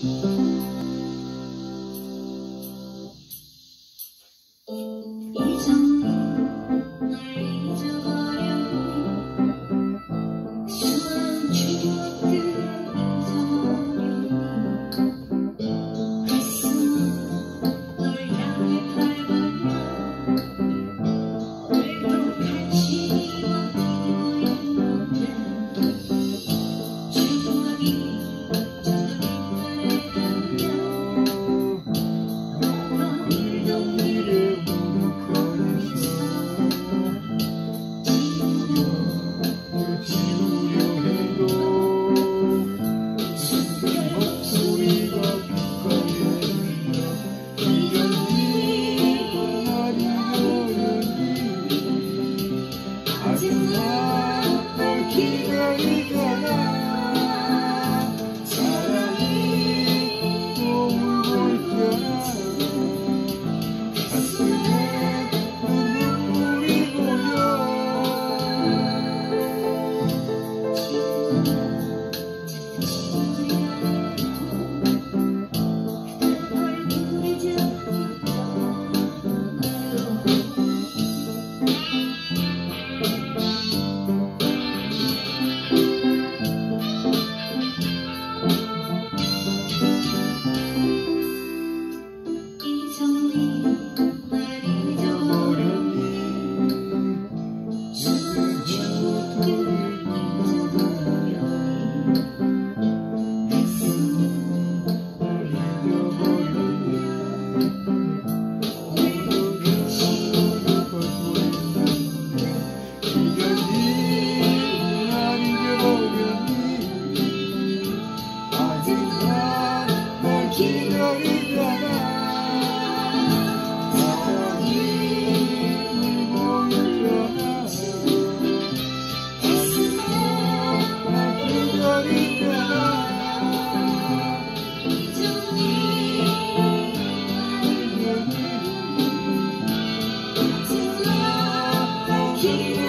기다 Jesus.